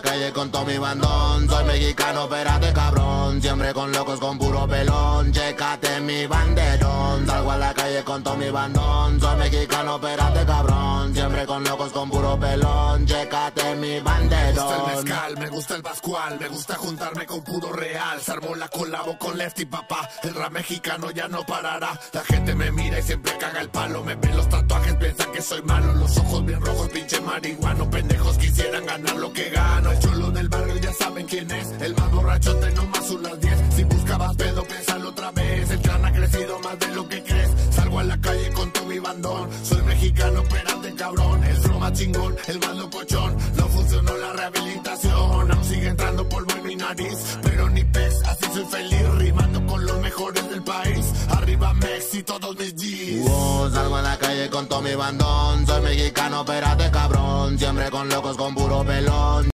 calle con todo mi bandón. Soy mexicano, espérate cabrón. Siempre con locos con puro pelón. Chécate mi banderón. Salgo a la calle con todo mi bandón. Soy mexicano, espérate cabrón. Siempre con locos con puro pelón. Chécate mi banderón. Me gusta el mezcal, me gusta el pascual. Me gusta juntarme con puro real. Se armó la colabo con Lefty papá. El rap mexicano ya no parará. La gente me mira y siempre caga el palo. Me ven los tatuajes, piensan que soy malo. Los ojos bien rojos, pinche marihuano. Pendejos quisieran ganar lo que gano. El chulo del barrio ya saben quién es. El más borrachote, no más son las 10. Si buscabas pedo, piénsalo otra vez. El clan ha crecido más de lo que crees. Salgo a la calle con mi bandón. Soy mexicano, espérate cabrón. El flow más chingón, el más locochón. No funcionó la rehabilitación. Aún sigue entrando polvo en mi nariz. Pero ni pez, así soy feliz. Rimando con los mejores del país. Arriba Mex y todos mis G's. Salgo a la calle con todo mi bandón. Soy mexicano, espérate cabrón. Siempre con locos con puro pelón.